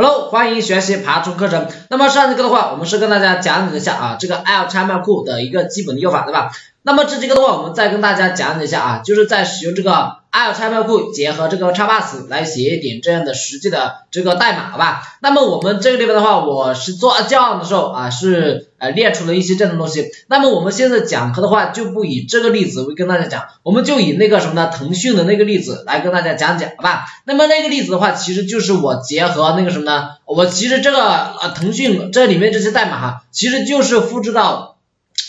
Hello，欢迎学习爬虫课程。那么上节课的话，我们是跟大家讲解一下啊这个 L 叉 l 库的一个基本的用法，对吧？那么这节课的话，我们再跟大家讲解一下啊，就是在使用这个 L 叉 l 库结合这个叉 bus 来写一点这样的实际的这个代码，好吧？那么我们这个地方的话，我是做教案的时候啊，是呃列出了一些这样的东西。那么我们现在讲课的话，就不以这个例子为跟大家讲，我们就以那个什么呢？腾讯的那个例子来跟大家讲解，好吧？那么那个例子的话，其实就是我结合那个什么呢？我其实这个呃腾讯这里面这些代码哈，其实就是复制到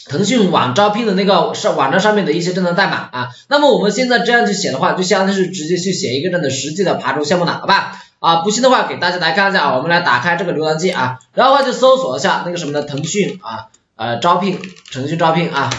腾讯网招聘的那个上网站上面的一些这样的代码啊。那么我们现在这样去写的话，就相当于是直接去写一个这样的实际的爬虫项目了，好吧？啊，不信的话给大家来看一下啊，我们来打开这个浏览器啊，然后的话就搜索一下那个什么的腾讯啊呃招聘腾讯招聘啊，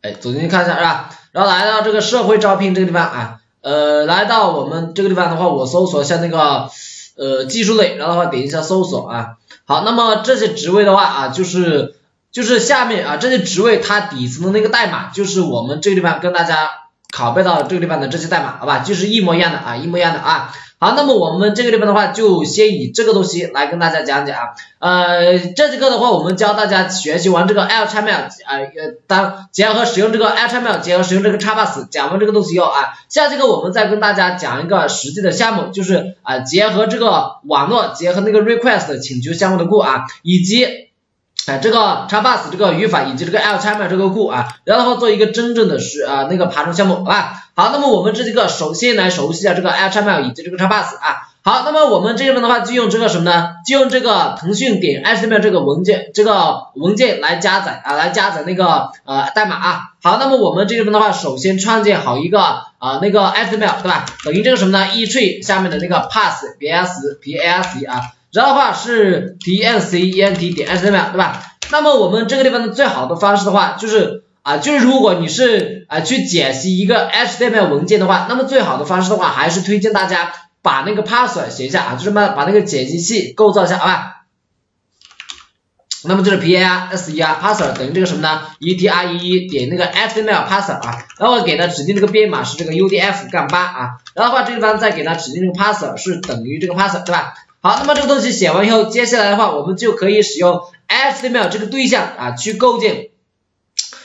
哎走进去看一下是吧？然后来到这个社会招聘这个地方啊，呃来到我们这个地方的话，我搜索一下那个。呃，技术类，然后的话点一下搜索啊，好，那么这些职位的话啊，就是就是下面啊这些职位它底层的那个代码，就是我们这个地方跟大家拷贝到这个地方的这些代码，好吧，就是一模一样的啊，一模一样的啊。好，那么我们这个地方的话，就先以这个东西来跟大家讲解啊。呃，这节课的话，我们教大家学习完这个 L 叉 mail 啊，当结合使用这个 L 叉 mail，结合使用这个叉 bus，讲完这个东西以后啊，下节课我们再跟大家讲一个实际的项目，就是啊，结合这个网络，结合那个 request 请求项目的库啊，以及。啊，这个叉 bus 这个语法以及这个 L 叉 mail 这个库啊，然后的话做一个真正的是啊那个爬虫项目，好吧？好，那么我们这几个首先来熟悉一下这个 L 叉 mail 以及这个叉 bus 啊。好，那么我们这边的话就用这个什么呢？就用这个腾讯点 HTML 这个文件这个文件来加载啊，来加载那个呃代码啊。好，那么我们这边的话，首先创建好一个啊那个 HTML 对吧？等于这个什么呢？e tree 下面的那个 pass b s p a s 啊。然后的话是 d n c e n t 点 html 对吧？那么我们这个地方的最好的方式的话，就是啊，就是如果你是啊去解析一个 html 文件的话，那么最好的方式的话，还是推荐大家把那个 parser 写一下啊，就是把把那个解析器构造一下，好吧？那么就是 p a r s e r parser 等于这个什么呢？e t r e e 点那个 html parser 啊，然后给它指定这个编码是这个 u d f 杠八啊，然后的话这地方再给它指定这个 parser 是等于这个 parser 对吧？好，那么这个东西写完以后，接下来的话，我们就可以使用 HTML 这个对象啊，去构建，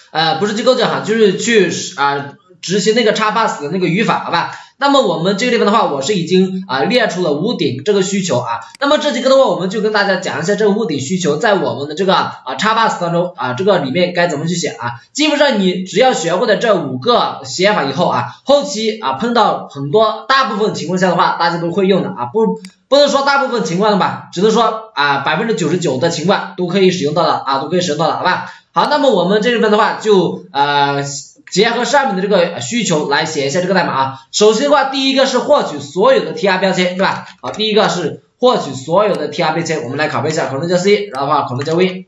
呃，不是去构建哈，就是去啊执行那个叉 bus 的那个语法，好吧？那么我们这个地方的话，我是已经啊列出了屋顶这个需求啊。那么这几个的话，我们就跟大家讲一下这个屋顶需求在我们的这个啊叉 bus 当中啊这个里面该怎么去写啊。基本上你只要学会了这五个写法以后啊，后期啊碰到很多大部分情况下的话，大家都会用的啊。不不能说大部分情况的吧，只能说啊百分之九十九的情况都可以使用到的啊，都可以使用到的，好吧？好，那么我们这里边的话就呃。结合上面的这个需求来写一下这个代码啊。首先的话，第一个是获取所有的 tr 标签，对吧？好，第一个是获取所有的 tr 标签，我们来拷贝一下，Ctrl 加 C，然后的话 Ctrl 加 V。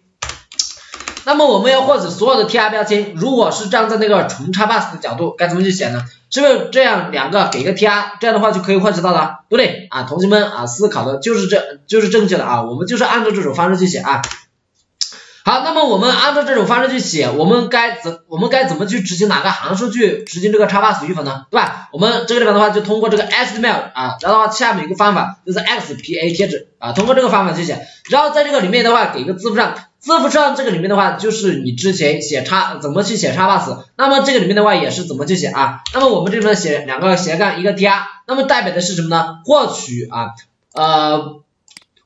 那么我们要获取所有的 tr 标签，如果是站在那个纯叉 bus 的角度，该怎么去写呢？是不是这样两个给个 tr，这样的话就可以获取到了，对不对？啊，同学们啊，思考的就是这就是正确的啊，我们就是按照这种方式去写啊。好，那么我们按照这种方式去写，我们该怎我们该怎么去执行哪个函数去执行这个叉 bus 语法呢？对吧？我们这个地方的话就通过这个 HTML 啊，然后下面一个方法就是 XPA 贴纸啊，通过这个方法去写，然后在这个里面的话给一个字符串，字符串这个里面的话就是你之前写叉怎么去写叉 bus，那么这个里面的话也是怎么去写啊？那么我们这边写两个斜杠一个 tr，那么代表的是什么呢？获取啊呃。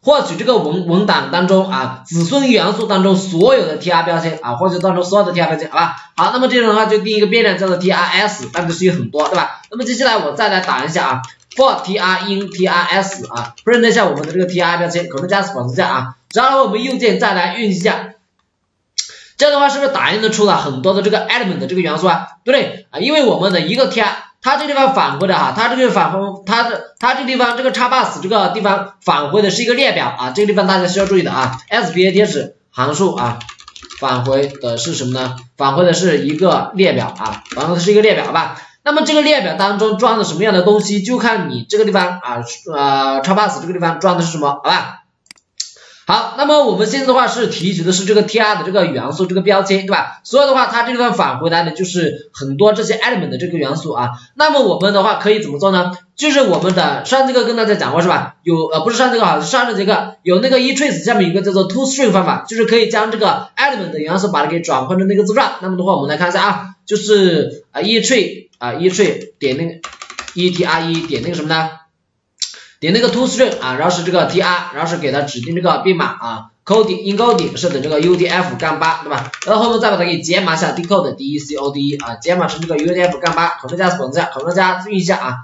获取这个文文档当中啊，子孙元素当中所有的 tr 标签啊，获取当中所有的 tr 标签，好吧？好，那么这种的话就定一个变量叫做 trs，代表是有很多，对吧？那么接下来我再来打一下啊，for tr in trs 啊，print 一下我们的这个 tr 标签，可能加是保持下啊，然后我们右键再来运行一下，这样的话是不是打印的出了很多的这个 element 的这个元素啊？对不对啊？因为我们的一个 tr 它这个地方返回的哈，它这个返回，它的它这个地方这个叉 bus 这个地方返回的是一个列表啊，这个地方大家需要注意的啊，SPA 贴纸函数啊，返回的是什么呢？返回的是一个列表啊，返回的是一个列表好吧？那么这个列表当中装的什么样的东西，就看你这个地方啊，呃，叉 bus 这个地方装的是什么，好吧？好，那么我们现在的话是提取的是这个 tr 的这个元素这个标签，对吧？所以的话，它这地方返回来的就是很多这些 element 的这个元素啊。那么我们的话可以怎么做呢？就是我们的上节课跟大家讲过是吧？有呃不是上节课啊，上节课有那个 eTrace 下面有一个叫做 toString 方法，就是可以将这个 element 的元素把它给转换成那个字串。那么的话，我们来看一下啊，就是啊 eTrace 啊 eTrace 点那个 etre 点那个什么呢？点那个 toString 啊，然后是这个 tr，然后是给它指定这个编码啊，coding encoding 是等这个 UTF 杠八，对吧？然后后面再把它给解码下，decode decode 啊，解码成这个 UTF 杠八，口头加本子，口头加运一下啊。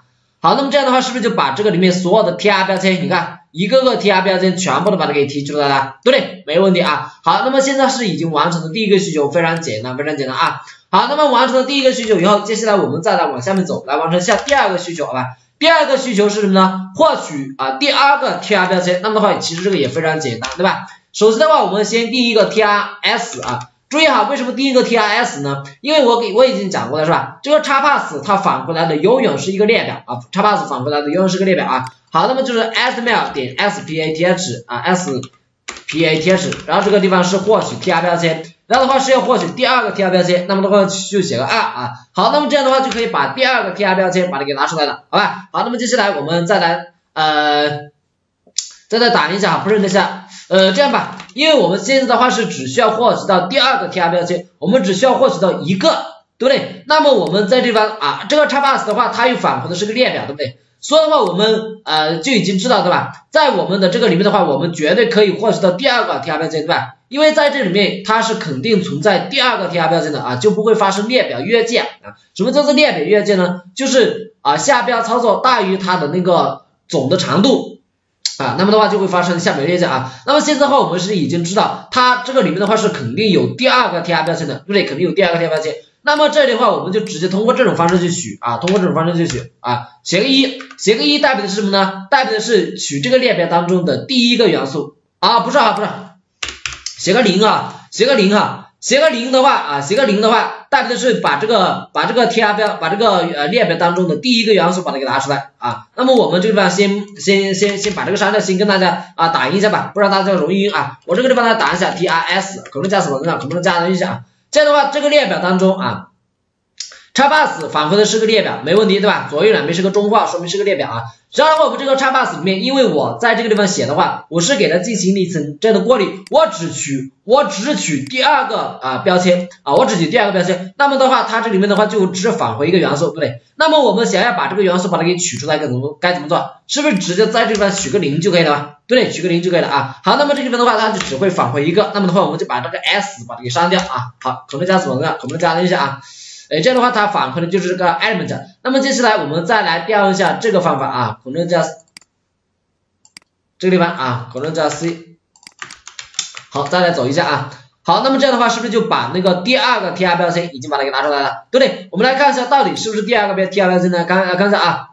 好，那么这样的话是不是就把这个里面所有的 tr 标签，你看一个个 tr 标签全部都把它给提取出来了，对不对？没问题啊。好，那么现在是已经完成的第一个需求，非常简单，非常简单啊。好，那么完成了第一个需求以后，接下来我们再来往下面走，来完成下第二个需求，好吧？第二个需求是什么呢？获取啊第二个 tr 标签，那么的话其实这个也非常简单，对吧？首先的话，我们先第一个 trs 啊，注意哈，为什么第一个 trs 呢？因为我给我已经讲过了，是吧？这个 xpath 它返回来的永远是一个列表啊，xpath 返回来的永远是个列表啊。好，那么就是 smail 点 spath 啊 spath，然后这个地方是获取 tr 标签。然后的话是要获取第二个 tr 标签，那么的话就写个二啊。好，那么这样的话就可以把第二个 tr 标签把它给拿出来了，好吧？好，那么接下来我们再来呃，再来打印一下哈，print 一下，呃，这样吧，因为我们现在的话是只需要获取到第二个 tr 标签，我们只需要获取到一个，对不对？那么我们在这方啊，这个 xpath 的话，它又返回的是个列表，对不对？所以的话，我们呃就已经知道，对吧？在我们的这个里面的话，我们绝对可以获取到第二个 tr 标签，对吧？因为在这里面它是肯定存在第二个 tr 标签的啊，就不会发生列表越界啊。什么叫做列表越界呢？就是啊下标操作大于它的那个总的长度啊，那么的话就会发生下表越界啊。那么现在的话，我们是已经知道它这个里面的话是肯定有第二个 tr 标签的，对不对？肯定有第二个 tr 标签。那么这里的话，我们就直接通过这种方式去取啊，通过这种方式去取啊，写个一，写个一代表的是什么呢？代表的是取这个列表当中的第一个元素啊，不是啊，不是，写个零啊，写个零啊，写个零的话啊，写个零的话，代表的是把这个把这个 tr 标，把这个呃列表当中的第一个元素把它给拿出来啊。那么我们这个地方先先先先把这个删掉，先跟大家啊打印一下吧，不然大家容易晕啊。我这个地方呢打一下 trs，可能加什么？可能加一下啊。这样的话，这个列表当中啊叉 bus 返回的是个列表，没问题，对吧？左右两边是个中括，说明是个列表啊。然后的话，我们这个叉 bus 里面，因为我在这个地方写的话，我是给它进行了一层这样的过滤，我只取我只取第二个啊标签啊，我只取第二个标签，那么的话，它这里面的话就只返回一个元素，对不对？那么我们想要把这个元素把它给取出来，该怎么该怎么做？是不是直接在这地方取个零就可以了？对，取个零就可以了啊。好，那么这地方的话，它就只会返回一个，那么的话，我们就把这个 s 把它给删掉啊。好，可能加什么呢？可能加了一下啊。哎，这样的话，它返回的就是这个 element。那么接下来我们再来调用一下这个方法啊，可能加。这个地方啊，可能加 C，好，再来走一下啊，好，那么这样的话是不是就把那个第二个 tr 标签已经把它给拿出来了，对不对？我们来看一下到底是不是第二个标 tr 标签呢？看看一下啊，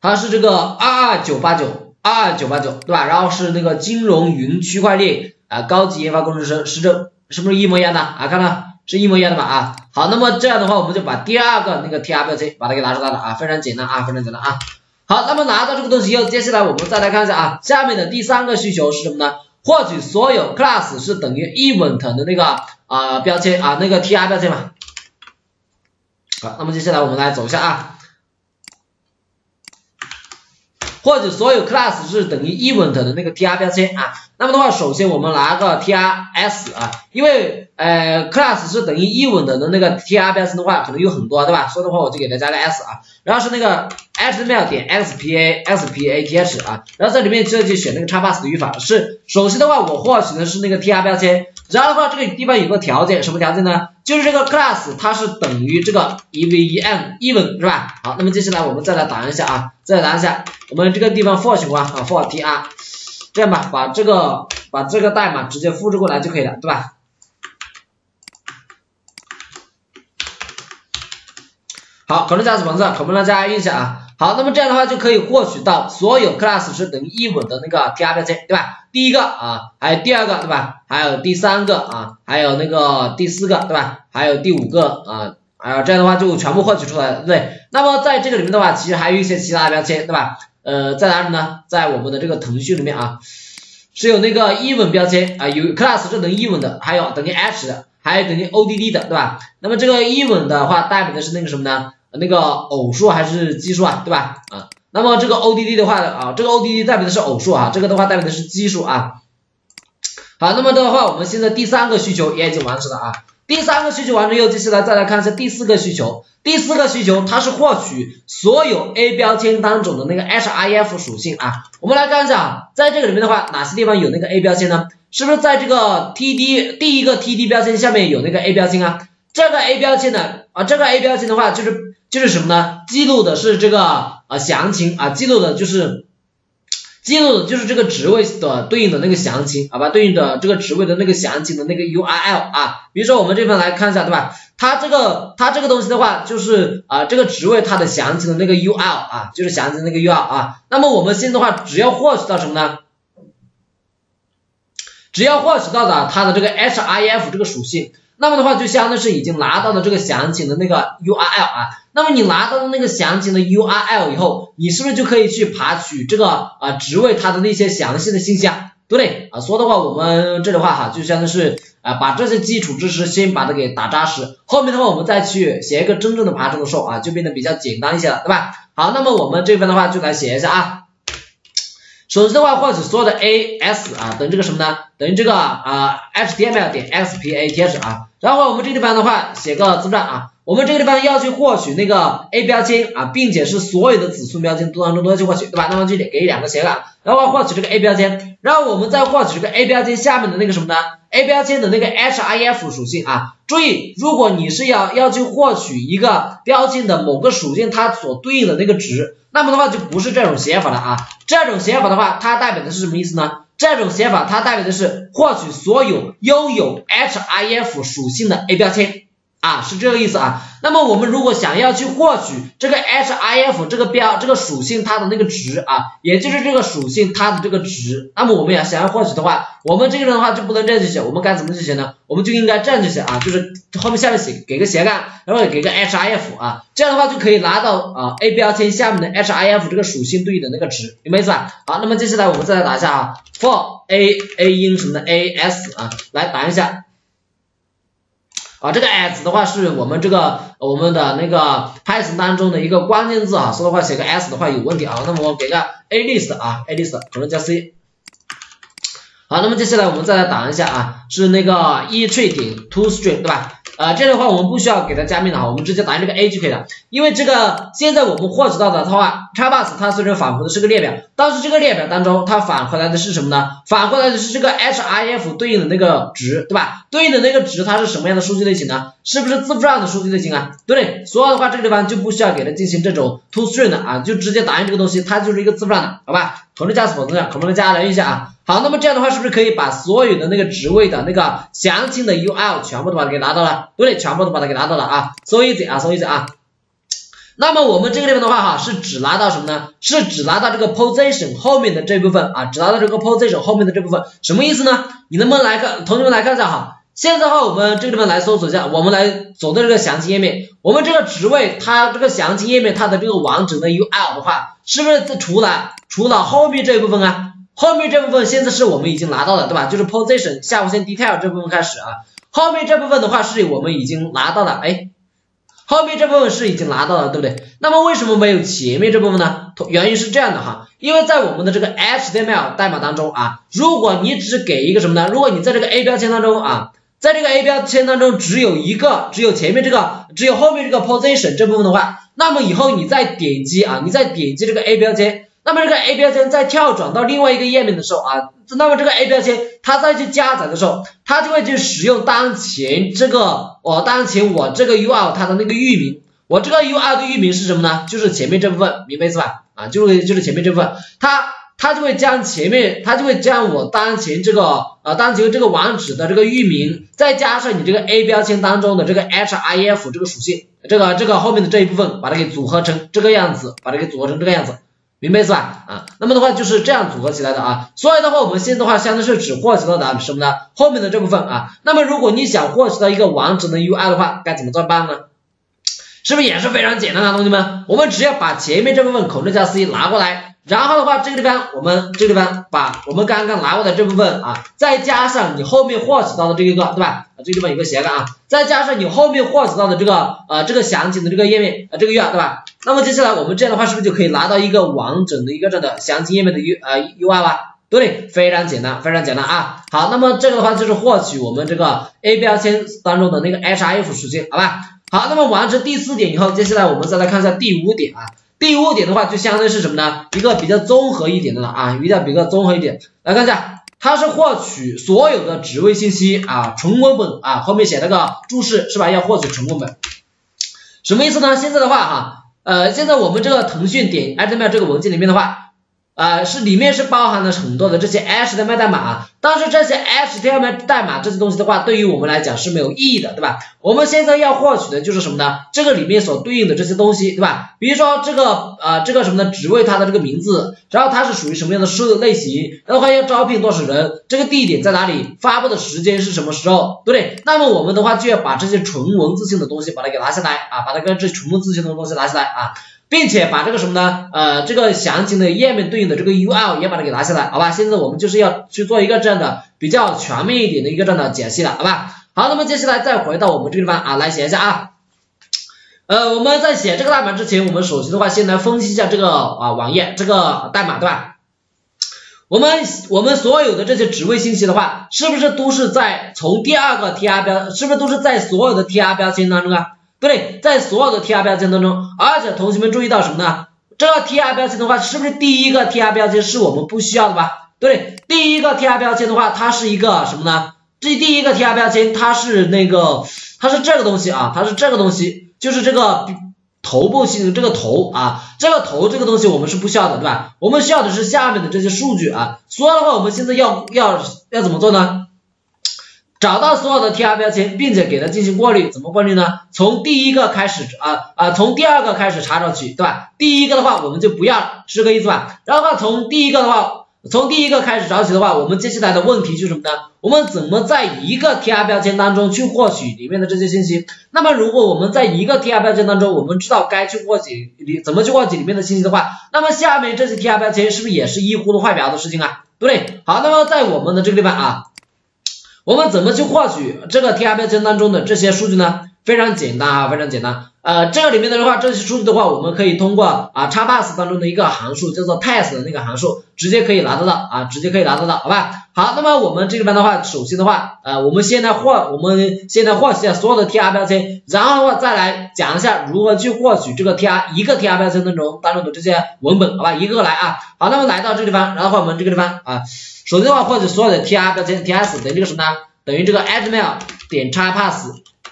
它是这个二二九八九二二九八九，对吧？然后是那个金融云区块链啊高级研发工程师，是这是不是一模一样的啊？看到是一模一样的吧？啊，好，那么这样的话我们就把第二个那个 tr 标签把它给拿出来了啊，非常简单啊，非常简单啊。好，那么拿到这个东西以后，接下来我们再来看一下啊，下面的第三个需求是什么呢？获取所有 class 是等于 event 的那个啊标签啊那个 tr 标签嘛。好，那么接下来我们来走一下啊，获取所有 class 是等于 event 的那个 tr 标签啊。那么的话，首先我们拿个 trs 啊，因为呃 class 是等于 even 的那个 tr 标签的话，可能有很多，对吧？所以的话，我就给它加个 s 啊，然后是那个。html 点 spa spath 啊，然后在里面直接就选那个 xpath 的语法，是首先的话我获取的是那个 tr 标签，然后的话这个地方有个条件，什么条件呢？就是这个 class 它是等于这个 even even 是吧？好，那么接下来我们再来打一下啊，再来打一下，我们这个地方 for 情况啊 for tr，这样吧，把这个把这个代码直接复制过来就可以了，对吧？好，可能加什么字？可能加一下啊。好，那么这样的话就可以获取到所有 class 是等于 even 的那个 tr 标签，对吧？第一个啊，还有第二个，对吧？还有第三个啊，还有那个第四个，对吧？还有第五个啊，啊，这样的话就全部获取出来了，对？那么在这个里面的话，其实还有一些其他的标签，对吧？呃，在哪里呢？在我们的这个腾讯里面啊，是有那个 even 标签啊，有 class 是等于 even 的，还有等于 h 的，还有等于 odd 的，对吧？那么这个 even 的话代表的是那个什么呢？那个偶数还是奇数啊，对吧？啊，那么这个 odd 的话啊，这个 odd 代表的是偶数啊，这个的话代表的是奇数啊。好，那么的话，我们现在第三个需求也已经完成了啊。第三个需求完成以后，接下来再来看一下第四个需求。第四个需求它是获取所有 A 标签当中的那个 href 属性啊。我们来看一下，在这个里面的话，哪些地方有那个 A 标签呢？是不是在这个 td 第一个 td 标签下面有那个 A 标签啊？这个 A 标签呢，啊，这个 A 标签的话，就是就是什么呢？记录的是这个啊详情啊，记录的就是。记录的就是这个职位的对应的那个详情，好吧？对应的这个职位的那个详情的那个 URL 啊，比如说我们这边来看一下，对吧？它这个它这个东西的话，就是啊这个职位它的详情的那个 URL 啊，就是详情那个 URL 啊。那么我们现在的话，只要获取到什么呢？只要获取到的它的这个 href 这个属性。那么的话，就相当是已经拿到了这个详情的那个 URL 啊。那么你拿到了那个详情的 URL 以后，你是不是就可以去爬取这个啊职位它的那些详细的信息啊？对不对啊？说的话，我们这里话哈，就相当是啊把这些基础知识先把它给打扎实，后面的话我们再去写一个真正的爬虫的时候啊，就变得比较简单一些了，对吧？好，那么我们这边的话就来写一下啊。首先的话，获取所有的 a s 啊，等于这个什么呢？等于这个啊 html 点 xpath 啊，然后我们这地方的话写个字段啊，我们这个地方要去获取那个 a 标签啊，并且是所有的子孙标签当中都要去获取，对吧？那么就得给两个斜杠，然后获取这个 a 标签，然后我们再获取这个 a 标签下面的那个什么呢？a 标签的那个 href 属性啊，注意，如果你是要要去获取一个标签的某个属性它所对应的那个值。那么的话就不是这种写法了啊，这种写法的话，它代表的是什么意思呢？这种写法它代表的是获取所有拥有 href 属性的 a 标签。啊，是这个意思啊。那么我们如果想要去获取这个 href 这个标这个属性它的那个值啊，也就是这个属性它的这个值，那么我们要想要获取的话，我们这个人的话就不能这样去写，我们该怎么去写呢？我们就应该这样去写啊，就是后面下面写给个斜杠，然后给个 href 啊，这样的话就可以拿到啊 a 标签下面的 href 这个属性对应的那个值，明白意思吧？好，那么接下来我们再来打一下啊，for a a in 什么的 a s 啊，来打一下。啊，这个 s 的话是我们这个我们的那个 Python 当中的一个关键字啊，说的话写个 s 的话有问题啊，那么我给个 a list 啊，a list 可能加 c。好，那么接下来我们再来打一下啊，是那个 e tree 点 toString 对吧？呃，这样的话我们不需要给它加密的哈，我们直接打这个 a 就可以了。因为这个现在我们获取到的它话，Xbus 它虽然返回的是个列表，但是这个列表当中它返回来的是什么呢？返回来的是这个 href 对应的那个值，对吧？对应的那个值它是什么样的数据类型呢？是不是字符串的数据类型啊？对不对？所以的话这个地方就不需要给它进行这种 toString 的啊，就直接打印这个东西，它就是一个字符串的，好吧？同时加否则的，可能加来一下啊。好，那么这样的话是不是可以把所有的那个职位的那个详情的 URL 全部都把它给拿到了？对不对？全部都把它给拿到了啊，so easy 啊，so easy 啊。那么我们这个地方的话哈，是只拿到什么呢？是只拿到这个 position 后面的这部分啊，只拿到这个 position 后面的这部分，什么意思呢？你能不能来看，同学们来看一下哈。现在的话，我们这个地方来搜索一下，我们来走到这个详情页面，我们这个职位它这个详情页面它的这个完整的 URL 的话，是不是除了除了后面这一部分啊？后面这部分现在是我们已经拿到了，对吧？就是 position 下划线 detail 这部分开始啊，后面这部分的话是我们已经拿到了，哎，后面这部分是已经拿到了，对不对？那么为什么没有前面这部分呢？原因是这样的哈，因为在我们的这个 HTML 代码当中啊，如果你只给一个什么呢？如果你在这个 A 标签当中啊。在这个 A 标签当中，只有一个，只有前面这个，只有后面这个 position 这部分的话，那么以后你再点击啊，你再点击这个 A 标签，那么这个 A 标签再跳转到另外一个页面的时候啊，那么这个 A 标签它再去加载的时候，它就会去使用当前这个我当前我这个 URL 它的那个域名，我这个 URL 的域名是什么呢？就是前面这部分，明白意思吧？啊，就是就是前面这部分，它。它就会将前面，它就会将我当前这个呃当前这个网址的这个域名，再加上你这个 A 标签当中的这个 href 这个属性，这个这个后面的这一部分，把它给组合成这个样子，把它给组合成这个样子，明白是吧？啊，那么的话就是这样组合起来的啊。所以的话，我们现在的话，相当是只获取到的什么呢？后面的这部分啊。那么如果你想获取到一个完整的 UI 的话，该怎么做办呢？是不是也是非常简单的，同学们？我们只要把前面这部分 Ctrl 加 C 拿过来。然后的话，这个地方我们这个地方把我们刚刚拿过的这部分啊，再加上你后面获取到的这一个，对吧？啊，这个地方有个斜杠啊，再加上你后面获取到的这个呃这个详情的这个页面啊这个月，对吧？那么接下来我们这样的话是不是就可以拿到一个完整的一个这样的详情页面的 U 呃 UI 了？对，非常简单，非常简单啊。好，那么这个的话就是获取我们这个 A 标签当中的那个 href 属性，好吧？好，那么完成第四点以后，接下来我们再来看一下第五点啊。第五点的话，就相当于是什么呢？一个比较综合一点的了啊，一定要比较综合一点。来看一下，它是获取所有的职位信息啊，纯文本啊，后面写那个注释是吧？要获取纯文本，什么意思呢？现在的话哈，呃，现在我们这个腾讯点艾特麦这个文件里面的话。啊，是里面是包含了很多的这些 HTML 代码，但是这些 HTML 代码这些东西的话，对于我们来讲是没有意义的，对吧？我们现在要获取的就是什么呢？这个里面所对应的这些东西，对吧？比如说这个呃这个什么呢？职位它的这个名字，然后它是属于什么样的数类型，然后还要招聘多少人，这个地点在哪里，发布的时间是什么时候，对不对？那么我们的话就要把这些纯文字性的东西把它给拿下来啊，把它跟这纯文字性的东西拿下来啊。并且把这个什么呢？呃，这个详情的页面对应的这个 URL 也把它给拿下来，好吧？现在我们就是要去做一个这样的比较全面一点的一个这样的解析了，好吧？好，那么接下来再回到我们这个地方啊，来写一下啊。呃，我们在写这个代码之前，我们首先的话先来分析一下这个啊网页这个代码，对吧？我们我们所有的这些职位信息的话，是不是都是在从第二个 tr 标，是不是都是在所有的 tr 标签当中啊？对，在所有的 tr 标签当中，而且同学们注意到什么呢？这个 tr 标签的话，是不是第一个 tr 标签是我们不需要的吧？对，第一个 tr 标签的话，它是一个什么呢？这第一个 tr 标签它是那个，它是这个东西啊，它是这个东西，就是这个头部性这个头啊，这个头这个东西我们是不需要的，对吧？我们需要的是下面的这些数据啊，所以的话，我们现在要要要怎么做呢？找到所有的 tr 标签，并且给它进行过滤，怎么过滤呢？从第一个开始啊啊，从第二个开始查找起，对吧？第一个的话我们就不要，是这个意思吧？然后的话，从第一个的话，从第一个开始找起的话，我们接下来的问题是什么呢？我们怎么在一个 tr 标签当中去获取里面的这些信息？那么如果我们在一个 tr 标签当中，我们知道该去获取里怎么去获取里面的信息的话，那么下面这些 tr 标签是不是也是一呼的坏表的事情啊？对不对？好，那么在我们的这个地方啊。我们怎么去获取这个 tr 标签当中的这些数据呢？非常简单啊，非常简单。呃，这里面的话，这些数据的话，我们可以通过啊 XPath 当中的一个函数叫做 test 的那个函数，直接可以拿得到啊，直接可以拿得到，好吧？好，那么我们这个边的话，首先的话，呃，我们现在获，我们现在获取下所有的 tr 标签，然后的话再来讲一下如何去获取这个 tr 一个 tr 标签当中当中的这些文本，好吧？一个个来啊。好，那么来到这个地方，然后我们这个地方啊。首先的话，获取所有的 tr 标签，ts 等于这个什么呢？等于这个 admail 点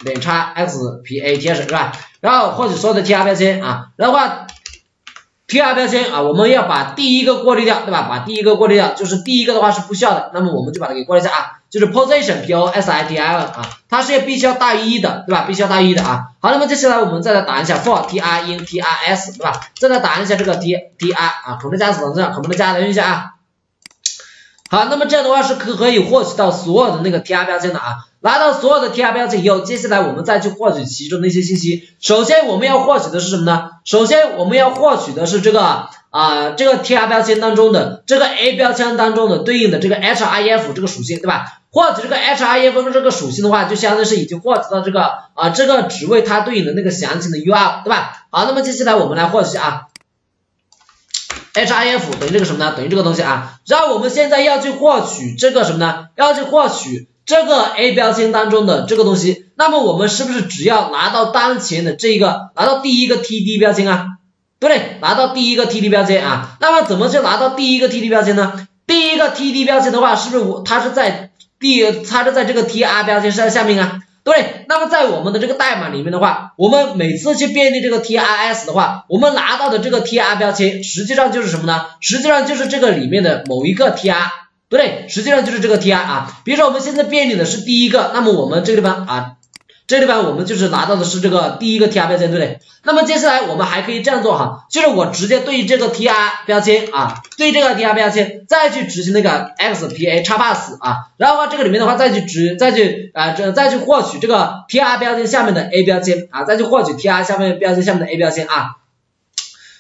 xpath 点 xpath 是吧？然后获取所有的 tr 标签啊，然后话 tr 标签啊，我们要把第一个过滤掉，对吧？把第一个过滤掉，就是第一个的话是不需要的，那么我们就把它给过滤一下啊，就是 position p o s i t i n 啊，它是必须要大于一的，对吧？必须要大于一的啊。好，那么接下来我们再来打一下 for tr in trs，对吧？再来打一下这个 t tr 啊，可能加死等这，可能加等一下啊。好，那么这样的话是可可以获取到所有的那个 tr 标签的啊，拿到所有的 tr 标签以后，接下来我们再去获取其中的一些信息。首先我们要获取的是什么呢？首先我们要获取的是这个啊，这个 tr 标签当中的这个 a 标签当中的对应的这个 H R F 这个属性，对吧？获取这个 H R F 这个属性的话，就相当于是已经获取到这个啊这个职位它对应的那个详情的 U R，对吧？好，那么接下来我们来获取啊。Href 等于这个什么呢？等于这个东西啊。然后我们现在要去获取这个什么呢？要去获取这个 a 标签当中的这个东西。那么我们是不是只要拿到当前的这一个，拿到第一个 td 标签啊？对不对？拿到第一个 td 标签啊。那么怎么去拿到第一个 td 标签呢？第一个 td 标签的话，是不是我它是在第它是在这个 tr 标签是在下面啊？对，那么在我们的这个代码里面的话，我们每次去便利这个 trs 的话，我们拿到的这个 tr 标签，实际上就是什么呢？实际上就是这个里面的某一个 tr，对，实际上就是这个 tr 啊。比如说我们现在便利的是第一个，那么我们这个地方啊。这地方我们就是拿到的是这个第一个 tr 标签，对不对？那么接下来我们还可以这样做哈，就是我直接对这个 tr 标签啊，对这个 tr 标签再去执行那个 xpa xpath 啊，然后的话这个里面的话再去执再去啊这再去获取这个 tr 标签下面的 a 标签啊，再去获取 tr 下面标签下面的 a 标签啊。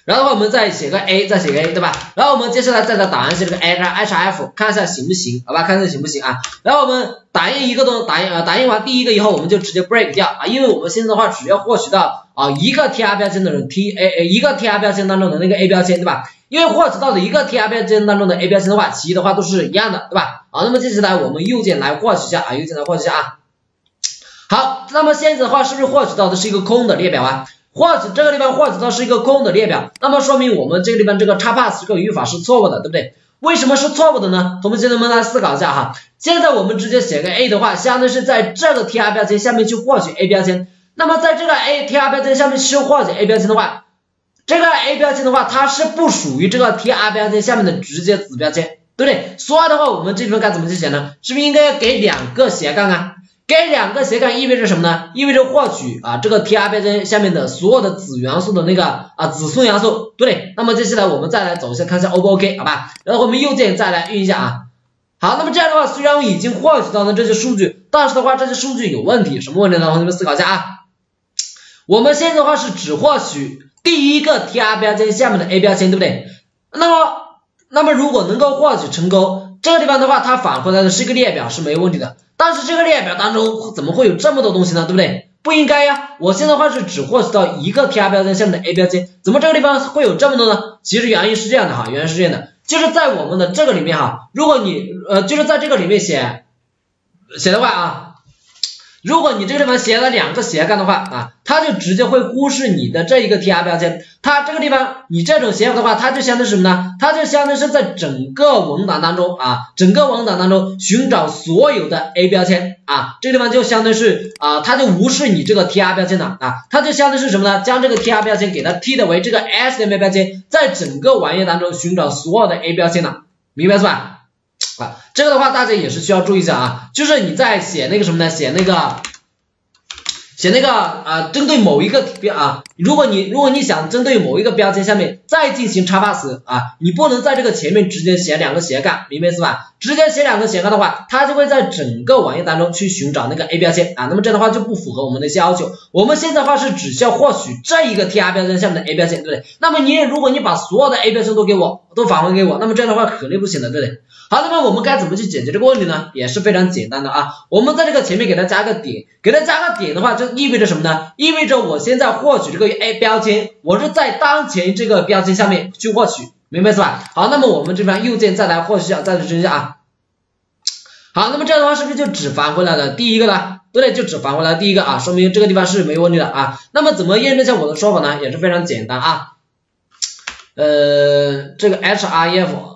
然后的话我们再写个 a，再写个 a，对吧？然后我们接下来再在档案写这个 h h f，看一下行不行，好吧？看一下行不行啊？然后我们打印一个东，打印啊，打印完第一个以后，我们就直接 break 掉啊，因为我们现在的话只要获取到啊一个 tr 标签的人 t a a 一个 tr 标签当中的那个 a 标签，对吧？因为获取到的一个 tr 标签当中的 a 标签的话，其余的话都是一样的，对吧？好，那么接下来我们右键来获取一下啊，右键来获取一下啊。好，那么现在的话是不是获取到的是一个空的列表啊？获取这个地方获取到是一个空的列表，那么说明我们这个地方这个 XPath 这个语法是错误的，对不对？为什么是错误的呢？同学们来思考一下哈。现在我们直接写个 a 的话，相当于是在这个 tr 标签下面去获取 a 标签。那么在这个 a tr 标签下面去获取 a 标签的话，这个 a 标签的话，它是不属于这个 tr 标签下面的直接子标签，对不对？所以的话，我们这地方该怎么去写呢？是不是应该要给两个斜杠啊？给两个斜杠意味着什么呢？意味着获取啊这个 tr 标签下面的所有的子元素的那个啊子孙元素，对不对。那么接下来我们再来走一下看一下 O 不 OK 好吧？然后我们右键再来运一下啊。好，那么这样的话，虽然我已经获取到了这些数据，但是的话这些数据有问题，什么问题呢？同学们思考一下啊。我们现在的话是只获取第一个 tr 标签下面的 a 标签，对不对？那么那么如果能够获取成功，这个地方的话它返回来的是一个列表是没有问题的。但是这个列表当中怎么会有这么多东西呢？对不对？不应该呀！我现在话是只获取到一个 tr 标签下面的 a 标签，怎么这个地方会有这么多呢？其实原因是这样的哈，原因是这样的，就是在我们的这个里面哈，如果你呃就是在这个里面写写的话啊。如果你这个地方写了两个斜杠的话啊，它就直接会忽视你的这一个 tr 标签。它这个地方你这种写法的话，它就相当于什么呢？它就相当于是在整个文档当中啊，整个文档当中寻找所有的 a 标签啊，这个地方就相当于是啊，它就无视你这个 tr 标签了啊，它就相当于是什么呢？将这个 tr 标签给它替代为这个 html 标签，在整个网页当中寻找所有的 a 标签了，明白是吧？这个的话大家也是需要注意一下啊，就是你在写那个什么呢？写那个，写那个啊，针对某一个标啊，如果你如果你想针对某一个标签下面再进行插 pass 啊，你不能在这个前面直接写两个斜杠，明白是吧？直接写两个斜杠的话，它就会在整个网页当中去寻找那个 a 标签啊，那么这样的话就不符合我们的一些要求。我们现在的话是只需要获取这一个 tr 标签下面的 a 标签，对不对？那么你如果你把所有的 a 标签都给我，都返回给我，那么这样的话肯定不行的，对不对？好，那么我们该怎么去解决这个问题呢？也是非常简单的啊，我们在这个前面给它加个点，给它加个点的话，就意味着什么呢？意味着我现在获取这个 A 标签，我是在当前这个标签下面去获取，明白是吧？好，那么我们这边右键再来获取一下，再来执行一下啊。好，那么这样的话是不是就只返回来了第一个呢？对，就只返回来第一个啊，说明这个地方是没问题的啊。那么怎么验证一下我的说法呢？也是非常简单啊。呃，这个 href。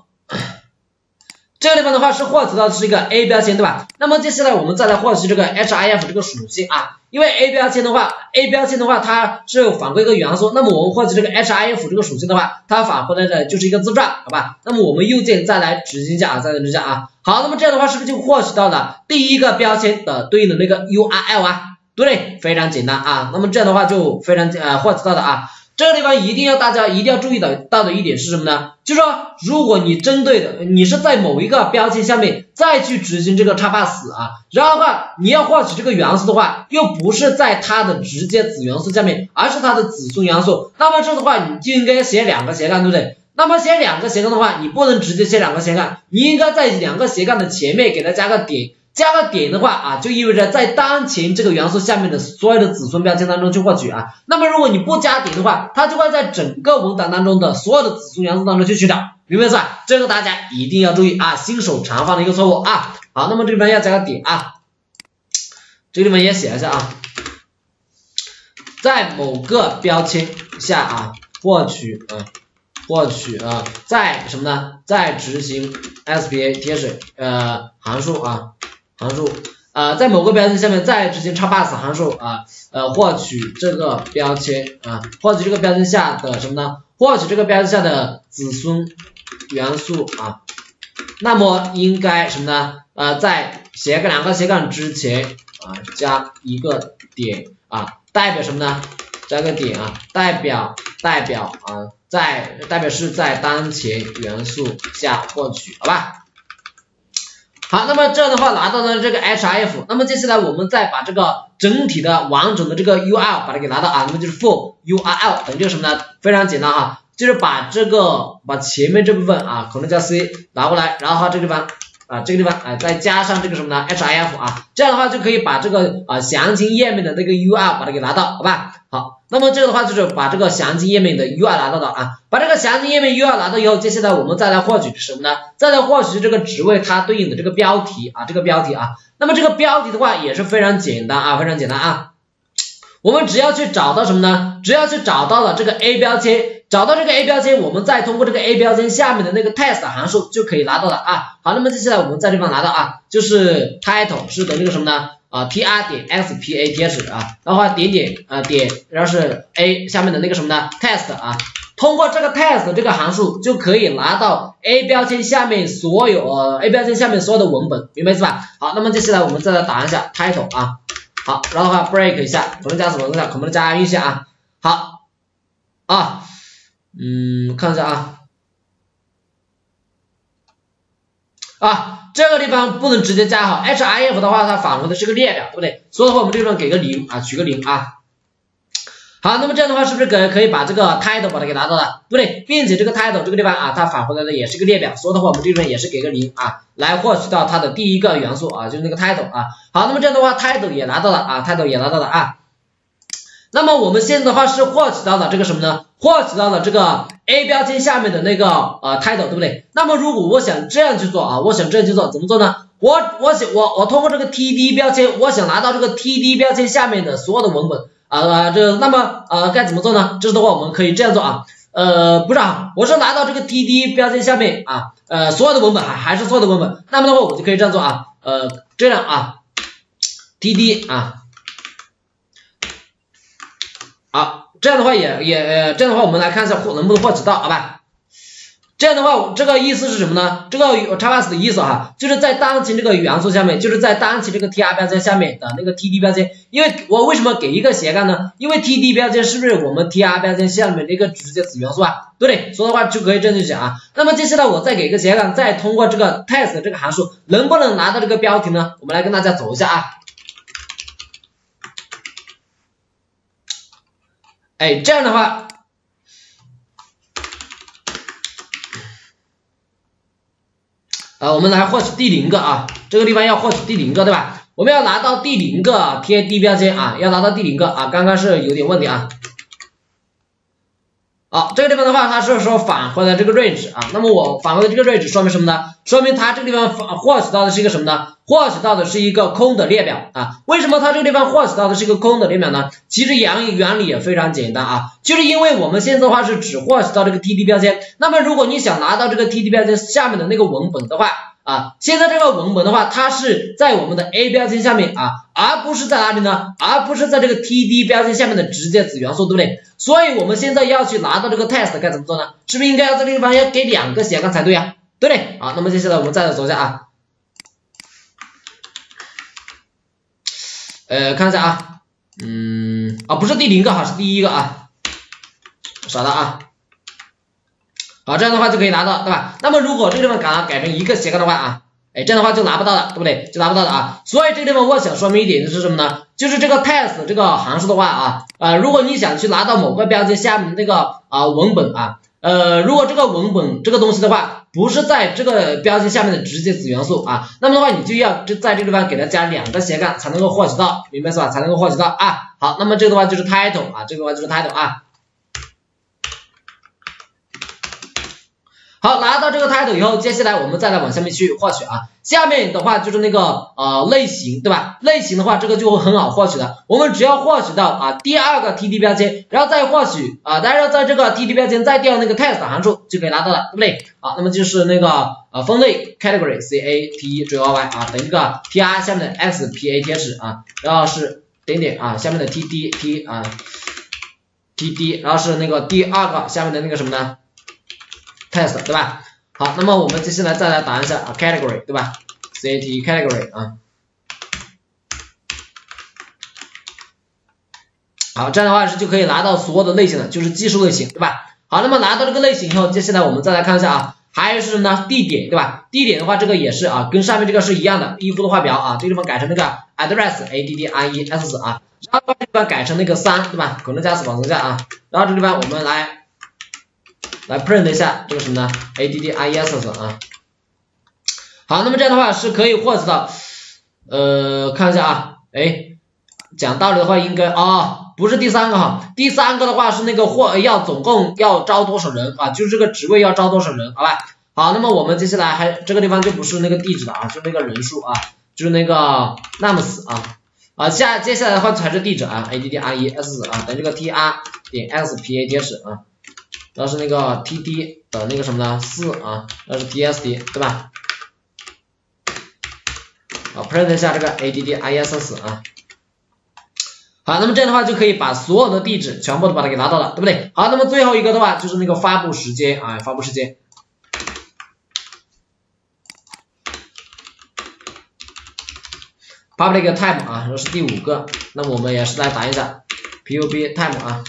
这个地方的话是获取到的是一个 a 标签，对吧？那么接下来我们再来获取这个 href 这个属性啊，因为 a 标签的话，a 标签的话它是返回一个元素，那么我们获取这个 href 这个属性的话，它返回来的就是一个字串，好吧？那么我们右键再来执行一下啊，再来执行一下啊。好，那么这样的话是不是就获取到了第一个标签的对应的那个 url 啊？对，非常简单啊。那么这样的话就非常呃获取到的啊。这个地方一定要大家一定要注意到到的一点是什么呢？就是说，如果你针对的你是在某一个标签下面再去执行这个叉 pass 啊，然后的话你要获取这个元素的话，又不是在它的直接子元素下面，而是它的子孙元素，那么这的话你就应该写两个斜杠，对不对？那么写两个斜杠的话，你不能直接写两个斜杠，你应该在两个斜杠的前面给它加个点。加个点的话啊，就意味着在当前这个元素下面的所有的子孙标签当中去获取啊。那么如果你不加点的话，它就会在整个文档当中的所有的子孙元素当中去寻找，明白是吧？这个大家一定要注意啊，新手常犯的一个错误啊。好，那么这里边要加个点啊，这里面也写一下啊，在某个标签下啊获取啊获取啊，在什么呢？在执行 SPA 贴水呃函数啊。函数啊，在某个标签下面再执行叉 pass 函数啊，呃，获取这个标签啊，获取这个标签下的什么呢？获取这个标签下的子孙元素啊，那么应该什么呢？呃，在斜杠两个斜杠之前啊，加一个点啊，代表什么呢？加个点啊，代表代表啊，在代表是在当前元素下获取，好吧？好，那么这样的话拿到了这个 href，那么接下来我们再把这个整体的完整的这个 url 把它给拿到啊，那么就是 for url 等于什么呢？非常简单哈，就是把这个把前面这部分啊，可能加 C 拿过来，然后这个地方啊，这个地方啊，再加上这个什么呢？HIF 啊，这样的话就可以把这个啊详情页面的那个 UR 把它给拿到，好吧？好，那么这个的话就是把这个详情页面的 UR 拿到的啊，把这个详情页面 UR 拿到以后，接下来我们再来获取什么呢？再来获取这个职位它对应的这个标题啊，这个标题啊，那么这个标题的话也是非常简单啊，非常简单啊。我们只要去找到什么呢？只要去找到了这个 A 标签，找到这个 A 标签，我们再通过这个 A 标签下面的那个 test 函数就可以拿到了啊。好，那么接下来我们在这地方拿到啊，就是 title 是等于个什么呢？啊，tr 点 xpath 啊，然后点点啊点，然后是 A 下面的那个什么呢？test 啊，通过这个 test 这个函数就可以拿到 A 标签下面所有呃 A 标签下面所有的文本，明白是吧？好，那么接下来我们再来打一下 title 啊。好，然后的话 break 一下，我们加什么东西啊？可能加一下啊。好，啊，嗯，看一下啊，啊，这个地方不能直接加哈，HIF 的话它返回的是个列表，对不对？所以的话我们这地方给个零啊，取个零啊。好，那么这样的话是不是可可以把这个 title 把它给拿到了，对不对？并且这个 title 这个地方啊，它返回来的也是个列表，所以的话我们这边也是给个零啊，来获取到它的第一个元素啊，就是那个 title 啊。好，那么这样的话 title 也拿到了啊，title 也拿到了啊。那么我们现在的话是获取到了这个什么呢？获取到了这个 A 标签下面的那个呃 title，对不对？那么如果我想这样去做啊，我想这样去做，怎么做呢？我我想我我通过这个 TD 标签，我想拿到这个 TD 标签下面的所有的文本。啊，这那么啊该怎么做呢？这的话我们可以这样做啊，呃不是啊，我是拿到这个滴滴标签下面啊，呃所有的文本还还是所有的文本，那么的话我就可以这样做啊，呃这样啊滴滴啊，好，这样的话也也这样的话我们来看一下获能不能获取到，好吧？这样的话，这个意思是什么呢？这个 t r a v s 的意思哈，就是在当前这个元素下面，就是在当前这个 tr 标签下面的那个 td 标签，因为我为什么给一个斜杠呢？因为 td 标签是不是我们 tr 标签下面的一个直接子元素啊？对不对？所以的话就可以这样去讲啊。那么接下来我再给一个斜杠，再通过这个 test 这个函数，能不能拿到这个标题呢？我们来跟大家走一下啊。哎，这样的话。啊，我们来获取第零个啊，这个地方要获取第零个，对吧？我们要拿到第零个贴地标签啊，要拿到第零个啊，刚刚是有点问题啊。好，这个地方的话，它是说返回的这个 range 啊，那么我返回的这个 range 说明什么呢？说明它这个地方获取到的是一个什么呢？获取到的是一个空的列表啊。为什么它这个地方获取到的是一个空的列表呢？其实原原理也非常简单啊，就是因为我们现在的话是只获取到这个 TD 标签，那么如果你想拿到这个 TD 标签下面的那个文本的话，啊，现在这个文本的话，它是在我们的 A 标签下面啊，而不是在哪里呢？而不是在这个 TD 标签下面的直接子元素，对不对？所以我们现在要去拿到这个 test 该怎么做呢？是不是应该要在这个地方要给两个斜杠才对呀？对不对？好，那么接下来我们再来走一下啊，呃，看一下啊，嗯，啊，不是第零个哈，是第一个啊，少了啊。好，这样的话就可以拿到，对吧？那么如果这个地方改改成一个斜杠的话啊，哎，这样的话就拿不到了，对不对？就拿不到了啊。所以这个地方我想说明一点就是什么呢？就是这个 test 这个函数的话啊，呃，如果你想去拿到某个标签下面那个啊文本啊，呃，如果这个文本这个东西的话不是在这个标签下面的直接子元素啊，那么的话你就要就在这个地方给它加两个斜杠才能够获取到，明白是吧？才能够获取到啊。好，那么这个的话就是 title 啊，这个的话就是 title 啊。好，拿到这个 title 以后，接下来我们再来往下面去获取啊。下面的话就是那个呃类型，对吧？类型的话，这个就会很好获取的。我们只要获取到啊第二个 TD 标签，然后再获取啊，当然在这个 TD 标签再调那个 test 函数就可以拿到了，对不对？好，那么就是那个呃分类 category c a t e g o y 啊，等于个 tr 下面的 s p a t h 啊，然后是点点啊下面的 td t 啊 td，然后是那个第二个下面的那个什么呢？test 对吧？好，那么我们接下来再来打一下啊 category 对吧？cat category 啊，好，这样的话是就可以拿到所有的类型了，就是技术类型对吧？好，那么拿到这个类型以后，接下来我们再来看一下啊，还有是什么呢？地点对吧？地点的话，这个也是啊，跟上面这个是一样的，衣服的画表啊，这地方改成那个 address a d d i e s 啊，然后这地方改成那个三对吧？可能加死保存下啊，然后这地方我们来。来 print 一下这个什么呢？address 啊。好，那么这样的话是可以获取到，呃，看一下啊，哎，讲道理的话应该啊，不是第三个哈，第三个的话是那个获要总共要招多少人啊？就是这个职位要招多少人，好吧？好，那么我们接下来还这个地方就不是那个地址了啊，就那个人数啊，就是那个 NAMS 啊啊下接下来的话才是地址啊，address 啊等这个 tr 点 S P A D S 啊，那是那个 td 的那个什么呢？四啊，那是 tsd 对吧？好，print 一下这个 A D D I S S 啊，好，那么这样的话就可以把所有的地址全部都把它给拿到了，对不对？好，那么最后一个的话就是那个发布时间啊，发布时间，public time 啊，这是第五个，那么我们也是来打一下。Pub time 啊，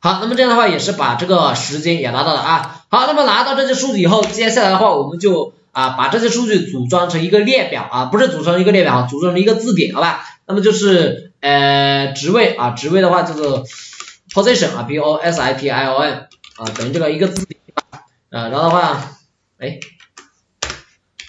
好，那么这样的话也是把这个时间也拿到了啊，好，那么拿到这些数据以后，接下来的话我们就。啊，把这些数据组装成一个列表啊，不是组成一个列表啊，组装成一个字典，好吧？那么就是呃职位啊，职位的话就是 position 啊，p o s i t i o n 啊，等于这个一个字典啊，然后的话，哎，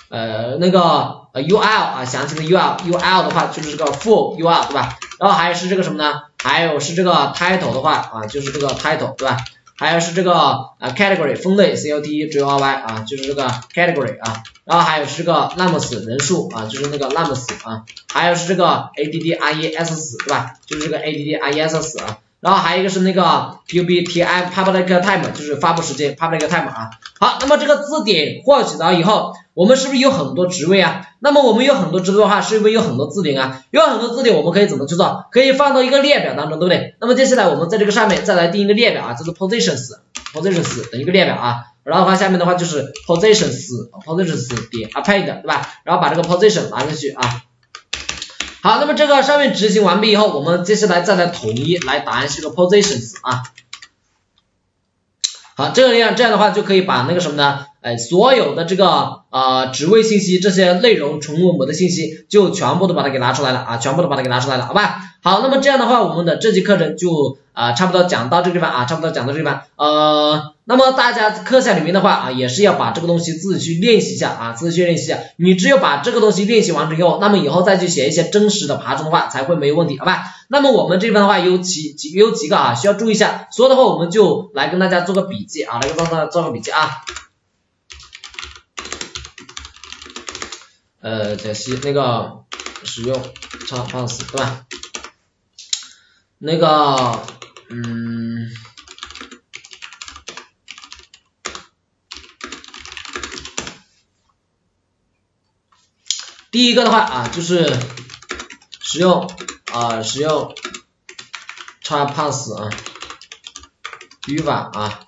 呃那个呃 u l 啊，详细的 u l u l 的话就是这个 full u l 对吧？然后还是这个什么呢？还有是这个 title 的话啊，就是这个 title 对吧？还有是这个啊 category 分类 c o t e g o r y 啊，就是这个 category 啊，然后还有是这个 names 人数啊，就是那个 names 啊，还有是这个 a d d r e s 对吧？就是这个 a d d r e s 啊。然后还有一个是那个 PUBTI public time，就是发布时间 public time 啊。好，那么这个字典获取到以后，我们是不是有很多职位啊？那么我们有很多职位的话，是不是有很多字典啊？有很多字典，我们可以怎么去做？可以放到一个列表当中，对不对？那么接下来我们在这个上面再来定一个列表啊，叫做 positions，positions 的一个列表啊。然后的话，下面的话就是 positions，positions 点 append，对吧？然后把这个 position 拿进去啊。好，那么这个上面执行完毕以后，我们接下来再来统一来答案是个 positions 啊。好，这样这样的话就可以把那个什么呢？哎，所有的这个呃职位信息这些内容纯文本的信息就全部都把它给拿出来了啊，全部都把它给拿出来了，好吧？好，那么这样的话，我们的这节课程就啊差不多讲到这个地方啊，差不多讲到这个地方，呃，那么大家课下里面的话啊，也是要把这个东西自己去练习一下啊，自己去练习一下。你只有把这个东西练习完成以后，那么以后再去写一些真实的爬虫的话，才会没有问题，好吧？那么我们这边的话有几几有几个啊需要注意一下，所以的话我们就来跟大家做个笔记啊，来跟大家做个笔记啊。呃，解析那个使用叉 pass 对吧？那个，嗯，第一个的话啊，就是使用啊，使用叉 pass 啊，语法啊，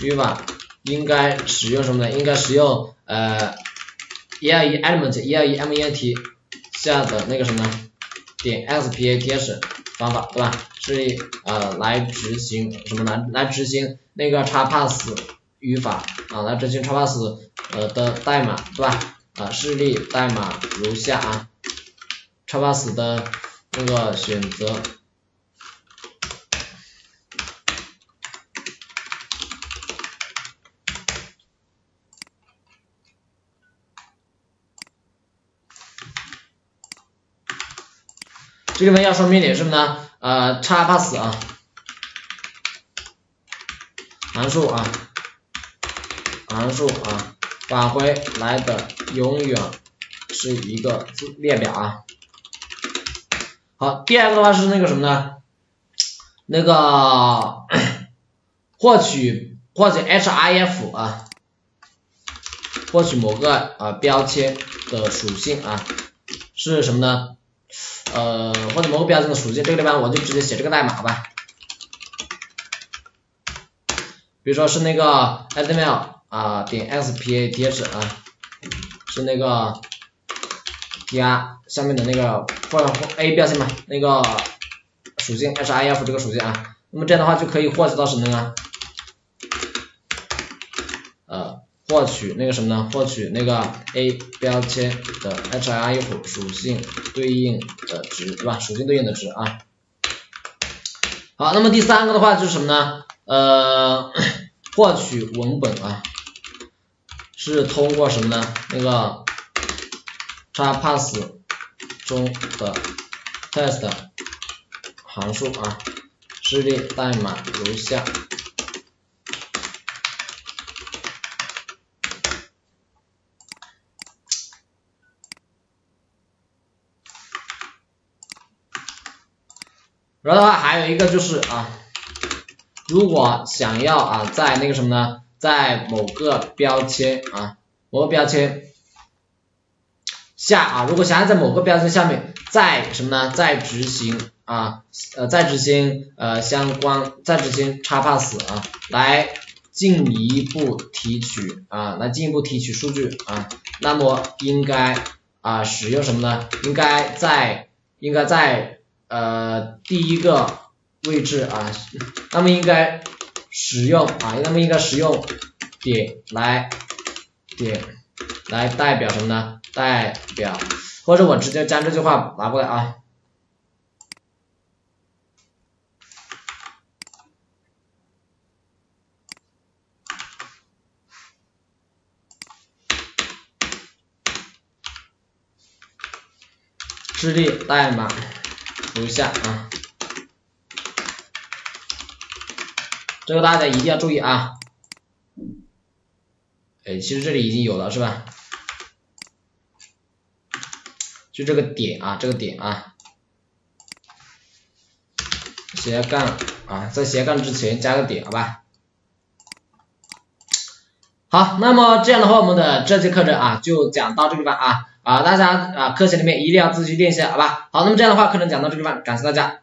语法应该使用什么呢？应该使用呃，ele element ele ment 下的那个什么点 xpads。方法对吧？是呃来执行什么来来执行那个叉 pass 语法啊，来执行叉 pass 呃的代码对吧？啊示例代码如下啊，叉 pas 的那个选择。这个呢要说明点什么呢？呃，叉 pass 啊，函数啊，函数啊，返回来的永远是一个字列表啊。好，第二个的话是那个什么呢？那个 获取获取 href 啊，获取某个啊标签的属性啊，是什么呢？呃，或者某个标签的属性，这个地方我就直接写这个代码吧。比如说是那个 html 啊点 xpads 啊，是那个 tr 下面的那个或者 a 标签嘛，那个属性 H I F 这个属性啊，那么这样的话就可以获取到什么呢？呃。获取那个什么呢？获取那个 a 标签的 H I F 属性对应的值，对吧？属性对应的值啊。好，那么第三个的话就是什么呢？呃 获取文本啊，是通过什么呢？那个 x pass 中的 test 函数啊，示例代码如下。然后的话还有一个就是啊，如果想要啊在那个什么呢，在某个标签啊某个标签下啊，如果想要在某个标签下面再什么呢，再执行啊呃再执行呃相关再执行叉 pass 啊来进一步提取啊来进一步提取数据啊，那么应该啊使用什么呢？应该在应该在呃，第一个位置啊，那么应该使用啊，那么应该使用点来点来代表什么呢？代表，或者我直接将这句话拿过来啊，示例代码。读一下啊，这个大家一定要注意啊。哎，其实这里已经有了是吧？就这个点啊，这个点啊，斜杠啊，在斜杠之前加个点，好吧？好，那么这样的话，我们的这节课程啊，就讲到这个地方啊。啊，大家啊，课前里面一定要自己练习，好吧？好，那么这样的话，课程讲到这个地方，感谢大家。